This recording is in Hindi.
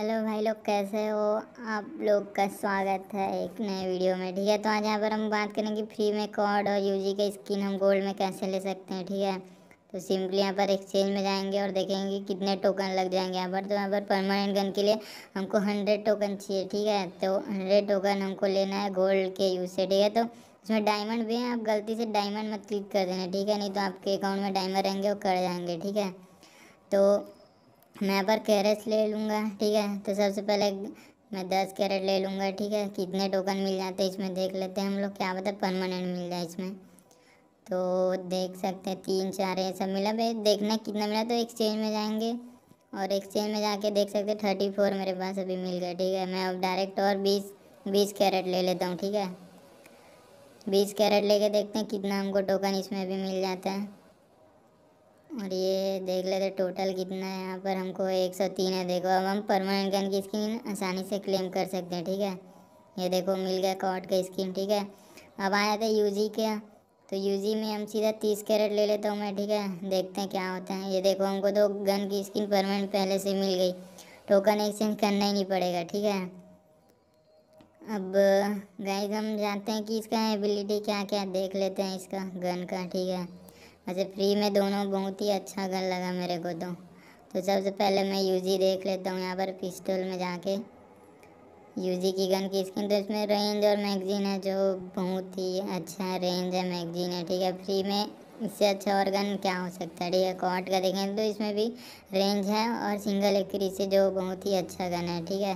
हेलो भाई लोग, कैसे हो? आप लोग का स्वागत है एक नए वीडियो में, ठीक है? तो आज यहाँ पर हम बात करेंगे फ्री में कॉड और यूजी का स्किन हम गोल्ड में कैसे ले सकते हैं, ठीक है? तो सिंपली यहाँ पर एक्सचेंज में जाएँगे और देखेंगे कितने टोकन लग जाएँगे यहाँ पर। तो यहाँ पर परमानेंट गन के लिए हमको हंड्रेड टोकन चाहिए, ठीक है? तो हंड्रेड टोकन हमको लेना है गोल्ड के यूज़ से, ठीक है? तो इसमें डायमंड भी है, आप गलती से डायमंड मत क्लिक कर देना, ठीक है? नहीं तो आपके अकाउंट में डायमंड रहेंगे वो कर जाएँगे, ठीक है? तो मैं पर कैरेट्स ले लूँगा, ठीक है? तो सबसे पहले मैं दस कैरेट ले लूँगा, ठीक है? कितने टोकन मिल जाते हैं इसमें देख लेते हैं हम लोग, क्या पता परमानेंट मिल जाए इसमें। तो देख सकते हैं, तीन चार ये सब मिला। भाई, देखना कितना मिला तो एक्सचेंज में जाएँगे। और एक्सचेंज में जाके देख सकते थर्टी फोर मेरे पास अभी मिल गया, ठीक है? मैं अब डायरेक्ट और बीस बीस कैरेट ले लेता हूँ, ठीक है? बीस कैरेट लेके देखते हैं कितना हमको टोकन इसमें भी मिल जाता है। और ये देख लेते टोटल कितना है। यहाँ पर हमको एक सौ तीन है। देखो, अब हम परमानेंट गन की स्किन आसानी से क्लेम कर सकते हैं, ठीक है? ये देखो, मिल गया कॉट का स्किन ठीक है? अब आया था यूजी के। तो यूजी में हम सीधा तीस कैरेट ले लेता हूँ मैं, ठीक है? देखते हैं क्या होता है। ये देखो, हमको तो गन की स्किन परमानेंट पहले से मिल गई। टोकन एक्सचेंज करना ही नहीं पड़ेगा, ठीक है? अब गाइस हम जानते हैं कि इसका एबिलिटी क्या क्या देख लेते हैं इसका गन का, ठीक है? वैसे फ्री में दोनों बहुत ही अच्छा गन लगा मेरे को तो। तो सबसे पहले मैं यूजी देख लेता हूँ यहाँ पर पिस्टल में जाके। यूजी की गन की स्किन तो इसमें रेंज और मैगजीन है जो बहुत ही अच्छा रेंज है मैगजीन है, ठीक है? फ्री में इससे अच्छा और गन क्या हो सकता है, ठीक है? कॉट का देखें तो इसमें भी रेंज है और सिंगल एक्री से जो बहुत ही अच्छा गन है, ठीक है?